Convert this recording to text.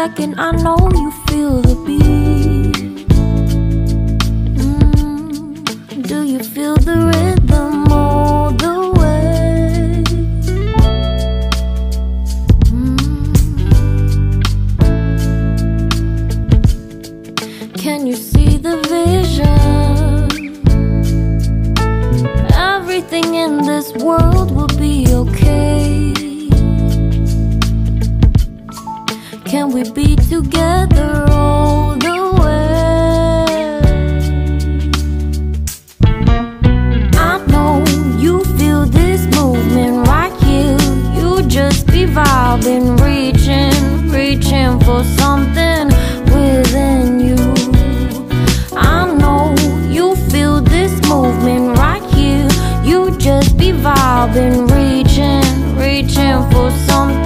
second, I know you Can we be together all the way? I know you feel this movement right here. You just be vibing, reaching, reaching for something within you. I know you feel this movement right here. You just be vibing, reaching, reaching for something